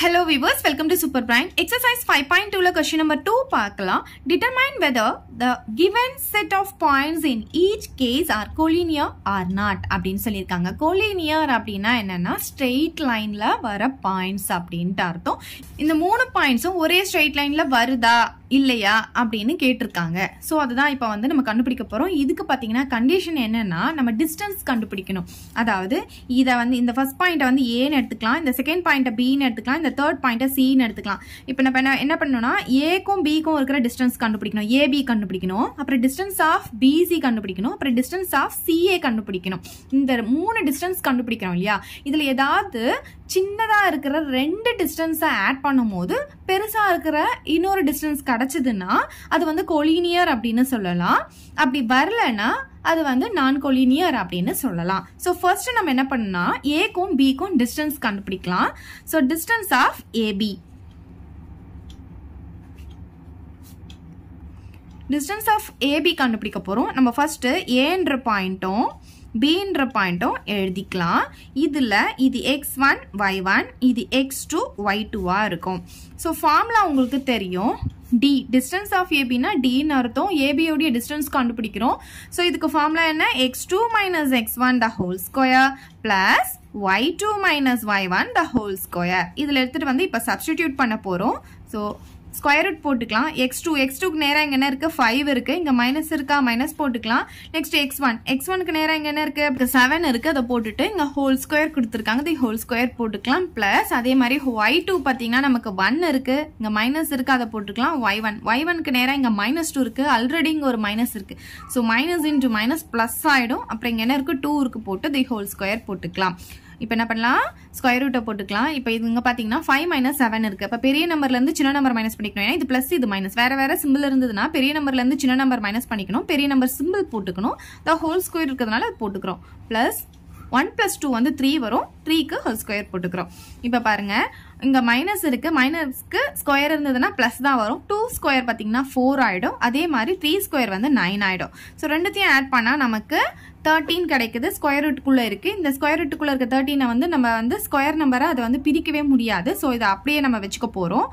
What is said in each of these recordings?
Hello viewers welcome to super prime exercise five point டூவில் question number two பார்க்கலாம் determine whether the given set of points in each case are collinear or not அப்படின்னு சொல்லியிருக்காங்க collinear அப்படின்னா என்னன்னா straight லைனில் வர points அப்படின்ட்டு அர்த்தம் இந்த மூணு பாயிண்ட்ஸும் ஒரே ஸ்ட்ரெயிட் லைனில் வருதா இல்லையா அப்படின்னு கேட்டிருக்காங்க. ஸோ அதுதான் இப்போ வந்து நம்ம கண்டுபிடிக்க போகிறோம் இதுக்கு பார்த்தீங்கன்னா கண்டிஷன் என்னென்னா நம்ம டிஸ்டன்ஸ் கண்டுபிடிக்கணும். அதாவது இதை வந்து இந்த ஃபஸ்ட் பாயிண்ட்டை வந்து ஏன்னு எடுத்துக்கலாம் இந்த செகண்ட் பாயிண்ட்டை பின்னு எடுத்துக்கலாம் இந்த தேர்ட் பாயிண்ட்டை சின்னு எடுத்துக்கலாம். இப்போ நம்ம என்ன என்ன பண்ணணும்னா ஏக்கும் பிக்கும் இருக்கிற டிஸ்டன்ஸ் கண்டுபிடிக்கணும். ஏபி கண்டுபிடிக்கணும். அப்புறம் டிஸ்டன்ஸ் ஆஃப் பிசி கண்டுபிடிக்கணும். அப்புறம் டிஸ்டன்ஸ் ஆஃப் சிஏ கண்டுபிடிக்கணும். இந்த மூணு டிஸ்டன்ஸ் கண்டுபிடிக்கணும் இல்லையா? இதில் ஏதாவது சின்னதாக இருக்கிற ரெண்டு டிஸ்டன்ஸை ஆட் பண்ணும்போது பெருசாக இருக்கிற இன்னொரு டிஸ்டன்ஸ் கிடச்சிதுன்னா அது வந்து கொலீனியர் அப்படின்னு சொல்லலாம். அப்படி வரலன்னா அது வந்து நான் கொலினியர் அப்படின்னு சொல்லலாம். ஸோ ஃபர்ஸ்ட் நம்ம என்ன பண்ணா ஏக்கும் பிக்கும் டிஸ்டன்ஸ் கண்டுபிடிக்கலாம். So distance of AB distance of AB கண்டுபிடிக்க போகிறோம் நம்ம ஃபர்ஸ்ட்டு ஏன்ற பாயிண்ட்டும் பின்ற பாயிண்ட்டும் எழுதிக்கலாம். இதில் இது எக்ஸ் ஒன் ஒய் ஒன் இது எக்ஸ் டூ ஒய் டூவாக இருக்கும். ஸோ ஃபார்முலா உங்களுக்கு தெரியும். டி டிஸ்டன்ஸ் ஆஃப் ஏபினா டின்னு அர்த்தம். ஏபியோடைய டிஸ்டன்ஸ் கண்டுபிடிக்கிறோம். ஸோ இதுக்கு ஃபார்முலா என்ன? X two minus X one the whole square plus Y two minus Y one the whole square இதில் எடுத்துகிட்டு வந்து இப்போ சப்ஸ்டிடியூட் பண்ண போகிறோம் ஸோ ஸ்கொயர் ரூட் போட்டுக்கலாம். எக்ஸ் டூ எக்ஸ் டூக்கு நேராக இங்கே என்ன இருக்குது ஃபைவ் இருக்குது இங்கே மைனஸ் இருக்கா? மைனஸ் போட்டுக்கலாம். நெக்ஸ்ட் எக்ஸ் ஒன் எக்ஸ் ஒனுக்கு நேராக இங்கே என்ன இருக்குது செவன் இருக்குது அதை போட்டுட்டு இங்கே ஹோல் ஸ்கொயர் கொடுத்துருக்காங்க. தி ஹோல் ஸ்கொயர் போட்டுக்கலாம். ப்ளஸ் அதே மாதிரி ஒய் டூ பார்த்தீங்கன்னா நமக்கு ஒன் இருக்குது இங்கே மைனஸ் இருக்குது அதை போட்டுக்கலாம். ஒய் ஒன் ஒய் ஒனுக்கு நேராக இங்கே மைனஸ் டூ இருக்குது ஆல்ரெடி இங்கே ஒரு மைனஸ் இருக்குது so minus into minus plus ஆகிடும் அப்புறம் இங்கே என்ன இருக்குது டூ இருக்குது போட்டு தி ஹோல் ஸ்கொயர் போட்டுக்கலாம். இப்போ என்ன பண்ணலாம்? ஸ்கொயர் ரூட்டை போட்டுக்கலாம். இப்போ இது இங்கே பார்த்தீங்கன்னா ஃபைவ் மைனஸ் செவன் இருக்குது இப்போ பெரிய நம்பர்லேருந்து சின்ன நம்பர் மைனஸ் பண்ணிக்கணும். ஏன்னா இது ப்ளஸ் இது மைனஸ் வேறு வேறு சிம்பிள் இருந்ததுன்னா பெரிய நம்பர்லேருந்து சின்ன நம்பர் மைனஸ் பண்ணிக்கணும். பெரிய நம்பர் சிம்பிள் போட்டுக்கணும். த ஹோல் ஸ்கொயர் இருக்கிறதுனால அது போட்டுக்கிறோம். ப்ளஸ் ஒன் ப்ளஸ் டூ வந்து த்ரீ வரும். த்ரீக்கு ஹோல் ஸ்கொயர் போட்டுக்கிறோம். இப்போ பாருங்க. இங்கே மைனஸ் இருக்குது மைனஸ்க்கு ஸ்கொயர் இருந்ததுன்னா ப்ளஸ் தான் வரும். டூ ஸ்கொயர் பார்த்தீங்கன்னா ஃபோர் ஆகிடும் அதே மாதிரி த்ரீ ஸ்கொயர் வந்து நைன் ஆகிடும் ஸோ ரெண்டுத்தையும் ஆட் பண்ணால் நமக்கு தேர்ட்டீன் கிடைக்குது. ஸ்கொயர் ரூட்டுக்குள்ளே இருக்குது இந்த ஸ்கொயர் ரூட்டுக்குள்ளே இருக்க தேர்ட்டீனை வந்து நம்ம வந்து ஸ்கொயர் நம்பரை அதை வந்து பிரிக்கவே முடியாது. ஸோ இதை அப்படியே நம்ம வச்சுக்க போகிறோம்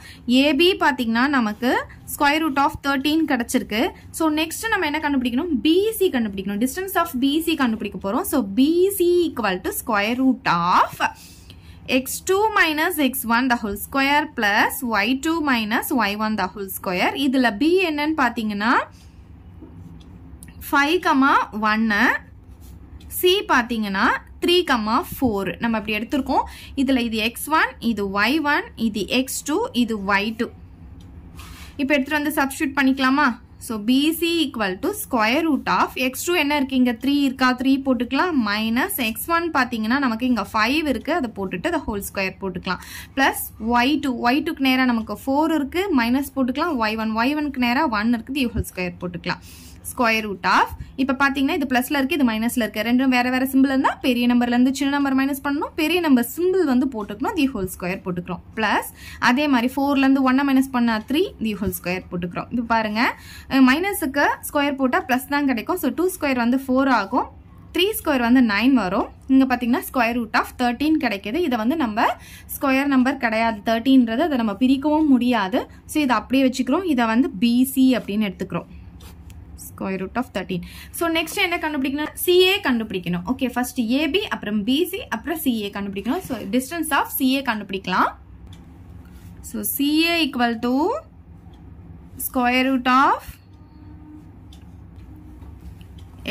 ஏபி பார்த்தீங்கன்னா நமக்கு ஸ்கொயர் ரூட் ஆஃப் தேர்ட்டீன் கிடச்சிருக்கு. ஸோ நெக்ஸ்ட் நம்ம என்ன கண்டுபிடிக்கணும்? பிசி கண்டுபிடிக்கணும். டிஸ்டன்ஸ் ஆஃப் பிசி கண்டுபிடிக்க போகிறோம் so BC equal to square root of x2 minus x1 the whole square plus y2 minus y1 the whole square. இதில் b என்னன்னு பார்த்தீங்கன்னா 5 கமா 1 c பார்த்தீங்கன்னா த்ரீ கம்மா ஃபோர் நம்ம அப்படி எடுத்திருக்கோம். இதில் இது எக்ஸ் ஒன் இது ஒய் ஒன் இது எக்ஸ் டூ இது ஒய் டூ இப்போ எடுத்துகிட்டு வந்து சப்ஸ்டியூட் பண்ணிக்கலாமா? So BC equal to square root of X two என்ன இருக்குது இங்கே த்ரீ இருக்கா? த்ரீ போட்டுக்கலாம். மைனஸ் எக்ஸ் ஒன் பார்த்தீங்கன்னா நமக்கு இங்கே ஃபைவ் இருக்குது அதை போட்டுட்டு அதை ஹோல் ஸ்கொயர் போட்டுக்கலாம். ப்ளஸ் ஒய் டூ ஒய் டூக்கு நேராக நமக்கு ஃபோர் இருக்குது மைனஸ் போட்டுக்கலாம். ஒய் ஒன் ஒய் ஒனுக்கு நேராக ஒன் இருக்குது. இது ஹோல் ஸ்கொயர் போட்டுக்கலாம். ஸ்கொயர் ரூட் ஆஃப் இப்போ பார்த்தீங்கன்னா இது ப்ளஸில் இருக்குது இது மைனஸில் இருக்குது ரெண்டும் வேறு வேறு சிம்பிள் இருந்தால் பெரிய நம்பர்லேருந்து சின்ன நம்பர் மைனஸ் பண்ணணும். பெரிய நம்பர் சிம்பிள் வந்து போட்டுக்கணும் தி ஹோல் ஸ்கொயர் போட்டுக்கிறோம். ப்ளஸ் அதே மாதிரி ஃபோர்லேருந்து ஒன்னை மைனஸ் பண்ணால் த்ரீ தி ஹோல் ஸ்கொயர் போட்டுக்கிறோம். இப்போ பாருங்கள் மைனஸுக்கு ஸ்கொயர் போட்டால் ப்ளஸ் தான் கிடைக்கும். ஸோ டூ ஸ்கொயர் வந்து ஃபோர் ஆகும். த்ரீ ஸ்கொயர் வந்து நைன் வரும். இங்கே பார்த்தீங்கன்னா ஸ்கொயர் ரூட் ஆஃப் தேர்ட்டின் கிடைக்கிது. இதை வந்து நம்ம ஸ்கொயர் நம்பர் கிடையாது. தேர்ட்டின்றது அதை நம்ம பிரிக்கவும் முடியாது. ஸோ இதை அப்படியே வச்சுக்கிறோம். இதை வந்து பிசி அப்படின்னு எடுத்துக்கிறோம். Square root of thirteen so next என்ன கண்டுபிடிக்கணும்? சிஏ கண்டுபிடிக்கணும். ஓகே ஃபர்ஸ்ட் ஏபி அப்புறம் பிசி அப்புறம் சிஏ கண்டுபிடிக்கணும். ஸோ டிஸ்டன்ஸ் ஆஃப் சிஏ கண்டுபிடிக்கலாம். So CA equal to square root of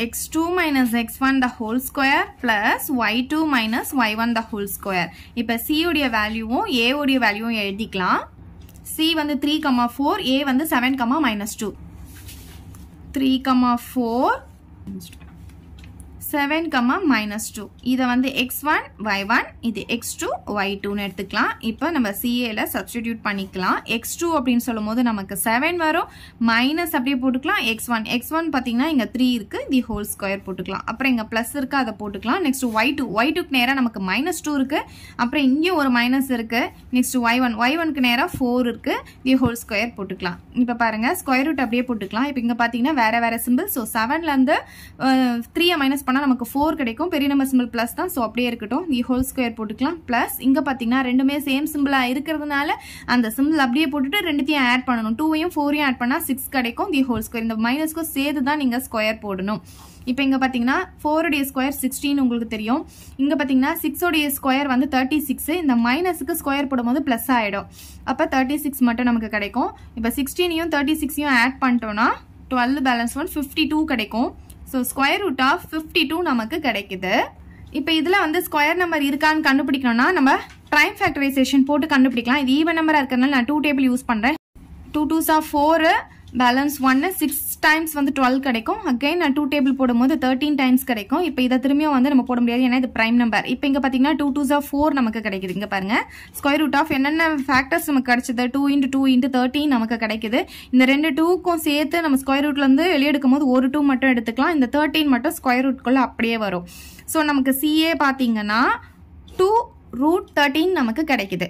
x2 minus x1 the whole square plus y2 minus y1 the whole square. இப்போ c உடைய வேல்யூவும் a உடைய வேல்யூவும் எழுதிக்கலாம். C வந்து 3, 4 a வந்து 7, minus 2 three comma four seven comma minus two இதை வந்து எக்ஸ் ஒன் ஒய் ஒன் இது எக்ஸ் டூ ஒய் டூன்னு எடுத்துக்கலாம். இப்போ நம்ம சிஏல சப்ஸ்டிடியூட் பண்ணிக்கலாம். எக்ஸ் டூ அப்படின்னு சொல்லும் போது நமக்கு செவன் வரும். மைனஸ் அப்படியே போட்டுக்கலாம். எக்ஸ் ஒன் எக்ஸ் ஒன் பார்த்தீங்கன்னா இங்கே த்ரீ இருக்குது தி ஹோல் ஸ்கொயர் போட்டுக்கலாம். அப்புறம் இங்கே ப்ளஸ் இருக்குது அதை போட்டுக்கலாம். நெக்ஸ்ட் ஒய் டூ ஒய் டூக்கு நேராக நமக்கு மைனஸ் டூ இருக்குது அப்புறம் இங்கேயும் ஒரு மைனஸ் இருக்குது நெக்ஸ்ட் ஒய் ஒன் ஒய் ஒனுக்கு நேராக ஃபோர் இருக்குது தி ஹோல் ஸ்கொயர் போட்டுக்கலாம். இப்போ பாருங்கள் ஸ்கொயர் ரூட் அப்படியே போட்டுக்கலாம். இப்போ இங்கே பார்த்தீங்கன்னா வேறு வேறு சிம்பிள் ஸோ செவன்லேருந்து த்ரீயை மைனஸ் பண்ண பண்ணால் நமக்கு ஃபோர் கிடைக்கும். பெரிய நம்பர் சிம்பிள் ப்ளஸ் தான். ஸோ அப்படியே இருக்கட்டும். தி ஹோல் ஸ்கொயர் போட்டுக்கலாம். ப்ளஸ் இங்கே பார்த்தீங்கன்னா ரெண்டுமே சேம் சிம்பிளாக இருக்கிறதுனால அந்த சிம்பிள் அப்படியே போட்டுட்டு ரெண்டுத்தையும் ஆட் பண்ணணும். டூவையும் ஃபோரையும் ஆட் பண்ணால் சிக்ஸ் கிடைக்கும். தி ஹோல் ஸ்கொயர் இந்த மைனஸ்க்கும் சேர்த்து தான் நீங்கள் ஸ்கொயர் போடணும். இப்போ இங்கே பார்த்தீங்கன்னா ஃபோருடைய ஸ்கொயர் சிக்ஸ்டீன் உங்களுக்கு தெரியும். இங்கே பார்த்தீங்கன்னா சிக்ஸோடைய ஸ்கொயர் வந்து தேர்ட்டி சிக்ஸ் இந்த மைனஸுக்கு ஸ்கொயர் போடும்போது ப்ளஸ் ஆகிடும் அப்போ தேர்ட்டி சிக்ஸ் மட்டும் நமக்கு கிடைக்கும். இப்போ சிக்ஸ்டீனையும் தேர்ட்டி சிக்ஸையும் ஆட் பண்ணிட்டோம்னா twelve balance one fifty two கிடைக்கும். So square root of fifty two நமக்கு கிடைக்குது. இப்போ இதில் வந்து ஸ்கொயர் நம்பர் இருக்கான்னு கண்டுபிடிக்கணும்னா நம்ம ப்ரைம் ஃபேக்டரைசேஷன் போட்டு கண்டுபிடிக்கலாம். இது ஈவன் நம்பராக இருக்கிறதுனால நான் டூ டேபிள் யூஸ் பண்ணுறேன் two twos of four balance ஒன்று சிக்ஸ் டைம்ஸ் வந்து டுவெல் கிடைக்கும். அகைன் நான் டூ டேபிள் போடும்போது தேர்ட்டீன் டைம்ஸ் கிடைக்கும். இப்போ இதை திரும்பியும் வந்து நம்ம போட முடியாது. ஏன்னா இது ப்ரைம் நம்பர் இப்போ இங்கே பார்த்தீங்கன்னா டூ டூஸ் ஆஃப் ஃபோர் நமக்கு கிடைக்குது. இங்கே பாருங்க. ஸ்கொயர் ரூட் ஆஃப் என்னென்ன ஃபேக்டர்ஸ் நமக்கு கிடைச்சது? Two into two into thirteen நமக்கு கிடைக்குது. இந்த ரெண்டு டூக்கும் சேர்த்து நம்ம ஸ்கொயர் ரூட்லேருந்து வெளியெடுக்கும் போது ஒரு டூ மட்டும் எடுத்துக்கலாம். இந்த தேர்ட்டீன் மட்டும் ஸ்கொயர் ரூட்குள்ளே அப்படியே வரும். ஸோ நமக்கு சிஏ பார்த்தீங்கன்னா டூ ரூட் தேர்ட்டின் நமக்கு கிடைக்குது.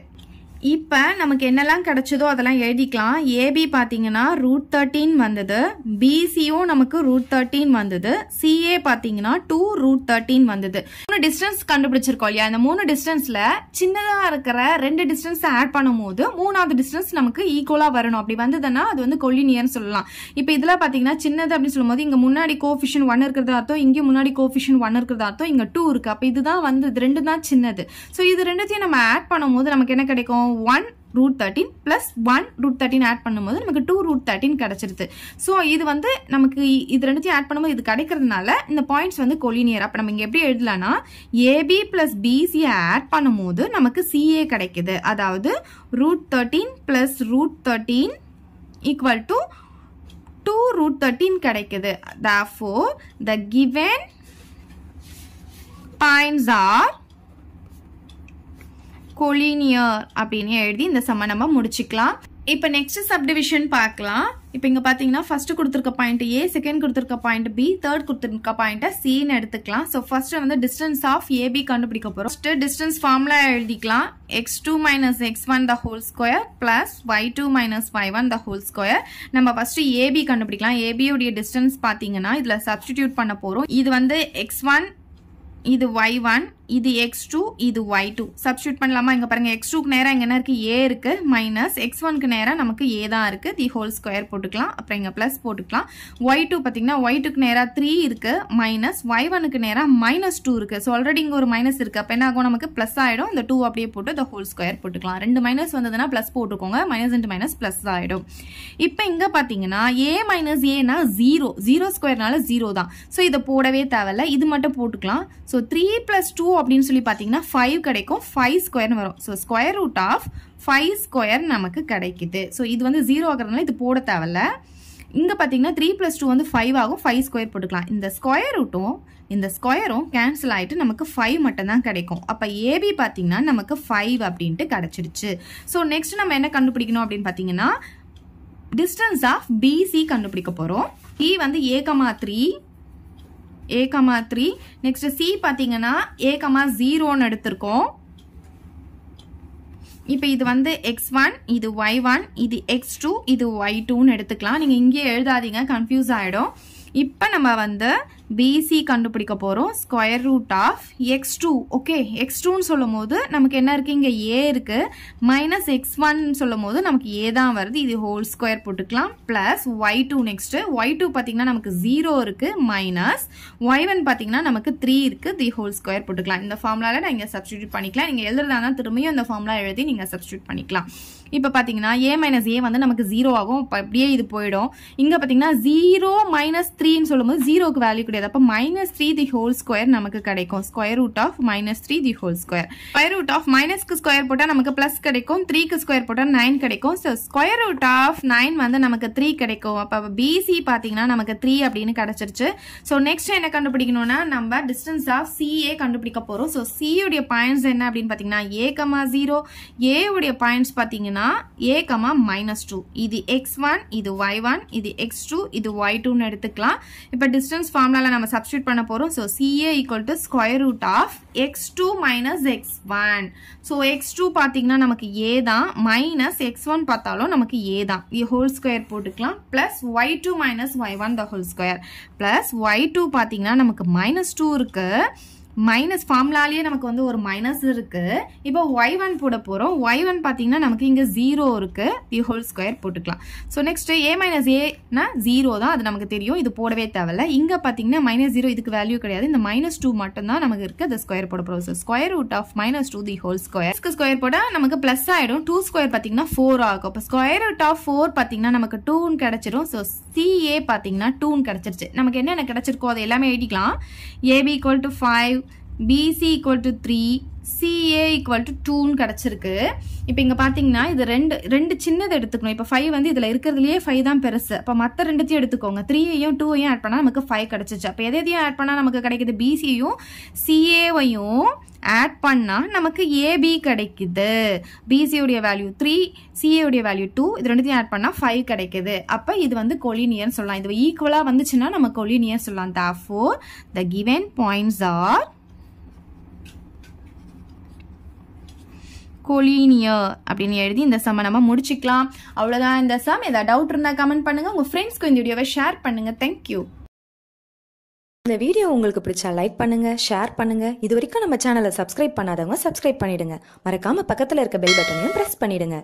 இப்போ நமக்கு என்னெல்லாம் கிடைச்சதோ அதெல்லாம் எழுதிக்கலாம். ஏபி பார்த்தீங்கன்னா ரூட் தேர்ட்டீன் வந்தது. பிசியும் நமக்கு ரூட் தேர்ட்டீன் வந்தது. சிஏ பார்த்தீங்கன்னா டூ ரூட் தேர்ட்டீன் வந்தது. மூணு டிஸ்டன்ஸ் கண்டுபிடிச்சிருக்கோம் இல்லையா? இந்த மூணு டிஸ்டன்ஸில் சின்னதாக இருக்கிற ரெண்டு டிஸ்டன்ஸ் ஆட் பண்ணும்போது மூணாவது டிஸ்டன்ஸ் நமக்கு ஈக்குவலாக வரணும். அப்படி வந்ததுன்னா அது வந்து கொல்லினியர்னு சொல்லலாம். இப்போ இதில் பார்த்தீங்கன்னா சின்னது அப்படின்னு சொல்லும்போது இங்கே முன்னாடி கோஃபிஷன் ஒன் இருக்கிறதா அர்த்தம் இங்கே முன்னாடி கோஃபிஷன் ஒன் இருக்கிறதா அர்த்தம் இங்கே டூ இருக்குது அப்போ இதுதான் வந்து இது ரெண்டு தான் சின்னது. ஸோ இது ரெண்டுத்தையும் நம்ம ஆட் பண்ணும்போது நமக்கு என்ன கிடைக்கும்? One root thirteen plus one root thirteen add பண்ணும்போது நமக்கு டூ ரூட் தேர்ட்டின் கிடச்சிருது. ஸோ இது வந்து நமக்கு இது ரெண்டுத்தையும் ஆட் பண்ணும்போது இது கிடைக்கிறதுனால இந்த பாயிண்ட்ஸ் வந்து கொலினியர் அப்போ நம்ம இங்கே எப்படி எழுதலாம்னா ஏபி ப்ளஸ் பிசியை ஆட் பண்ணும்போது நமக்கு சிஏ கிடைக்குது. அதாவது root thirteen plus root thirteen equal to two root thirteen கிடைக்குது. Therefore the given points are collinear அப்படின்னு எழுதி இந்த சம்ம நம்ம முடிச்சுக்கலாம். இப்போ நெக்ஸ்ட் சப்டிவிஷன் பார்க்கலாம். இப்போ இங்கே பார்த்தீங்கன்னா ஃபர்ஸ்ட் கொடுத்துருக்க பாயிண்ட் ஏ செகண்ட் கொடுத்துருக்க பாயிண்ட் பி தேர்ட் கொடுத்துருக்க பாயிண்ட்டை சின்னு எடுத்துக்கலாம். ஸோ ஃபர்ஸ்ட் வந்து டிஸ்டன்ஸ் ஆஃப் ஏபி கண்டுபிடிக்க போகிறோம் ஃபர்ஸ்ட் டிஸ்டன்ஸ் ஃபார்முலா எழுதிக்கலாம். X two minus X one the whole square plus Y two minus Y one the whole square நம்ம ஃபர்ஸ்ட் ஏபி கண்டுபிடிக்கலாம். ஏபியுடைய டிஸ்டன்ஸ் பார்த்தீங்கன்னா இதில் சப்ஸ்டிடியூட் பண்ண போகிறோம் இது வந்து எக்ஸ் ஒன் இது ஒய் ஒன் இது எக்ஸ் டூ இது ஒய் டூ சப்ஸ்டியூட் பண்ணலாமா? இங்கே பாருங்கள் எக்ஸ் டூக்கு நேராக இங்கே என்ன இருக்குது ஏ இருக்குது மைனஸ் எக்ஸ் ஒன்க்கு நேராக நமக்கு ஏ தான் இருக்குது தி ஹோல் ஸ்கொயர் போட்டுக்கலாம். அப்புறம் இங்கே ப்ளஸ் போட்டுக்கலாம். ஒய் டூ பார்த்தீங்கன்னா ஒய் டூக்கு நேராக த்ரீ இருக்குது மைனஸ் ஒய் ஒனுக்கு நேராக மைனஸ் டூ இருக்குது ஸோ ஆல்ரெடி இங்கே ஒரு மைனஸ் இருக்குது அப்போ என்ன ஆகும்? நமக்கு ப்ளஸ் ஆகிடும் இந்த டூ அப்படியே போட்டு த ஹோல் ஸ்கொயர் போட்டுக்கலாம். ரெண்டு மைனஸ் வந்ததுன்னா ப்ளஸ் போட்டுக்கோங்க. மைனஸ் இன்ட்டு மைனஸ் ப்ளஸ் ஆகிடும் இப்போ இங்கே பார்த்தீங்கன்னா ஏ மைனஸ் ஏனா ஜீரோ ஜீரோ ஸ்கொயர்னால ஜீரோ தான். ஸோ இதை போடவே தேவையில்ல. இது மட்டும் போட்டுக்கலாம். ஸோ த்ரீ ப்ளஸ் டூ அப்படின்னு சொல்லி பார்த்தீங்கன்னா ஃபைவ் கிடைக்கும். ஃபைவ் ஸ்கொயர்னு வரும். So square root of five square நமக்கு கிடைக்குது. ஸோ இது வந்து ஜீரோ ஆகிறதுனால இது போட தேவையில்ல. இங்கே பார்த்தீங்கன்னா த்ரீ ப்ளஸ் டூ வந்து ஃபைவ் ஆகும். ஃபைவ் ஸ்கொயர் போட்டுக்கலாம். இந்த ஸ்கொயர் ரூட்டும் இந்த ஸ்கொயரும் கேன்சல் ஆகிட்டு நமக்கு ஃபைவ் மட்டும்தான் கிடைக்கும். அப்போ ஏபி பார்த்தீங்கன்னா நமக்கு ஃபைவ் அப்படின்ட்டு கிடச்சிருச்சு. ஸோ நெக்ஸ்ட் நம்ம என்ன கண்டுபிடிக்கணும் அப்படின்னு பார்த்தீங்கன்னா டிஸ்டன்ஸ் ஆஃப் பிசி கண்டுபிடிக்க போகிறோம் இ வந்து A comma three A comma three next C பார்த்தீங்கன்னா ஏ கமா ஜீரோன்னு எடுத்திருக்கோம். இப்போ இது வந்து எக்ஸ் ஒன் இது ஒய் ஒன் இது எக்ஸ் டூ இது ஒய் டூன்னு எடுத்துக்கலாம். நீங்கள் இங்கேயே எழுதாதீங்க கன்ஃபியூஸ் ஆகிடும் இப்போ நம்ம வந்து பிசி கண்டுபிடிக்க போகிறோம் square root of X two okay X டூன்னு சொல்லும் போது நமக்கு என்ன இருக்குது இங்கே ஏ இருக்குது மைனஸ் எக்ஸ் ஒன் சொல்லும் போது நமக்கு ஏ தான் வருது. இது ஹோல் ஸ்கொயர் போட்டுக்கலாம். Plus Y two next Y two பார்த்தீங்கன்னா நமக்கு ஜீரோ இருக்குது மைனஸ் ஒய் ஒன் பார்த்தீங்கன்னா நமக்கு த்ரீ இருக்குது தி ஹோல் ஸ்கொயர் போட்டுக்கலாம். இந்த ஃபார்முலாவில் நான் இங்கே சப்ஸ்டியூட் பண்ணிக்கலாம். நீங்கள் எழுதுறதா திரும்பியும் இந்த ஃபார்முலா எழுதி நீங்கள் சப்ஸ்டியூட் பண்ணிக்கலாம். இப்போ பார்த்தீங்கன்னா ஏ மைனஸ் ஏ வந்து நமக்கு ஜீரோ ஆகும். இப்போ அப்படியே இது போயிடும். இங்கே பார்த்தீங்கன்னா ஜீரோ மைனஸ் த்ரீன்னு சொல்லும்போது ஜீரோக்கு வேல்யூ கிடையாது. அப்போ minus three the whole square நமக்கு கிடைக்கும். Square root of minus three the whole square square root of மைனஸ்க்கு square போட்டால் நமக்கு ப்ளஸ் கிடைக்கும். த்ரீக்கு ஸ்கொயர் போட்டால் நைன் கிடைக்கும். So square root of nine வந்து நமக்கு த்ரீ கிடைக்கும். அப்போ பிசி பார்த்தீங்கன்னா நமக்கு த்ரீ அப்படின்னு கிடைச்சிருச்சு. ஸோ நெக்ஸ்ட் என்ன கண்டுபிடிக்கணும்னா நம்ம டிஸ்டன்ஸ் ஆஃப் சிஏ கண்டுபிடிக்க போகிறோம் ஸோ சியுடைய பாயிண்ட்ஸ் என்ன அப்படின்னு பார்த்தீங்கன்னா ஏ கமா ஜீரோ ஏவுடைய பாயிண்ட்ஸ் பார்த்தீங்கன்னா ஏ கமா மைனஸ் டூ இது எக்ஸ் ஒன் இது ஒய் ஒன் இது எக்ஸ் டூ இது ஒய் டூன்னு எடுத்துக்கலாம். இப்போ டிஸ்டன்ஸ் ஃபார்முலால ஃபார்முலாவில் நம்ம சப்ஸ்டியூட் பண்ண போகிறோம் so CA equal to square root of X two minus X one so X two பார்த்தீங்கன்னா நமக்கு ஏ தான். மைனஸ் எக்ஸ் ஒன் பார்த்தாலும் நமக்கு ஏ தான். ஹோல் ஸ்கொயர் போட்டுக்கலாம். Plus Y two minus Y one the whole square plus Y two பார்த்தீங்கன்னா நமக்கு minus two இருக்குது மைனஸ் ஃபார்முலாலேயே நமக்கு வந்து ஒரு மைனஸ் இருக்குது இப்போ ஒய் ஒன் போட போகிறோம் ஒய் ஒன் பார்த்தீங்கன்னா நமக்கு இங்கே ஜீரோ இருக்குது தி ஹோல் ஸ்கொயர் போட்டுக்கலாம். ஸோ நெக்ஸ்ட்டு ஏ மைனஸ் ஏனா ஜீரோ தான். அது நமக்கு தெரியும். இது போடவே தேவையில்ல. இங்கே பார்த்தீங்கன்னா மைனஸ் ஜீரோ இதுக்கு வேல்யூ கிடையாது. இந்த மைனஸ் டூ மட்டும் தான் நமக்கு இருக்குது அந்த ஸ்கொயர் போட போகிறோம் so square root of minus two the whole square square போட நமக்கு ப்ளஸ் ஆகிடும் டூ ஸ்கொயர் பார்த்தீங்கன்னா ஃபோர் ஆகும். இப்போ ஸ்கொயர் ரூட் ஆஃப் ஃபோர் பார்த்தீங்கன்னா நமக்கு டூன்னு கிடைச்சிரும். ஸோ சிஏ பார்த்தீங்கன்னா டூன்னு கிடச்சிருச்சு. நமக்கு என்னென்ன கிடச்சிருக்கோ அதை எல்லாமே எழுதிக்கலாம். AB equal to five BC equal to three CA equal to டூன்னு கிடச்சிருக்கு. இப்போ இங்கே பார்த்தீங்கன்னா இது ரெண்டு ரெண்டு சின்னது எடுத்துக்கணும். இப்போ ஃபைவ் வந்து இதில் இருக்கிறதுலையே ஃபைவ் தான் பெருசு. அப்போ மற்ற ரெண்டுத்தையும் எடுத்துக்கோங்க. த்ரீயையும் டூவையும் ஆட் பண்ணால் நமக்கு ஃபைவ் கிடச்சிச்சு. அப்போ எதையும் ஆட் பண்ணால் நமக்கு கிடைக்குது? பிசியையும் சிஏவையும் ஆட் பண்ணால் நமக்கு ஏபி கிடைக்குது. பிசியுடைய வேல்யூ த்ரீ சிஏவுடைய வேல்யூ டூ இது ரெண்டுத்தையும் ஆட் பண்ணால் ஃபைவ் கிடைக்குது. அப்போ இது வந்து கொலினியர்னு சொல்லலாம். இது ஈக்குவலாக வந்துச்சுன்னா நம்ம கொலினியர் சொல்லலாம். Therefore the given points are collinear அப்படின்னு எழுதி இந்த சம்மை நம்ம முடிச்சுக்கலாம். அவ்வளோதான் இந்த சம் ஏதாவது டவுட் இருந்தால் கமெண்ட் பண்ணுங்கள் உங்கள் ஃப்ரெண்ட்ஸ்க்கு இந்த வீடியோவை ஷேர் பண்ணுங்கள் தேங்க்யூ இந்த வீடியோ உங்களுக்கு பிடிச்சா லைக் பண்ணுங்க ஷேர் பண்ணுங்க. இது வரைக்கும் நம்ம சேனலை சப்ஸ்கிரைப் பண்ணாதவங்க சப்ஸ்கிரைப் பண்ணிடுங்க. மறக்காம பக்கத்தில் இருக்க பெல் பட்டனையும் ப்ரெஸ் பண்ணிடுங்க.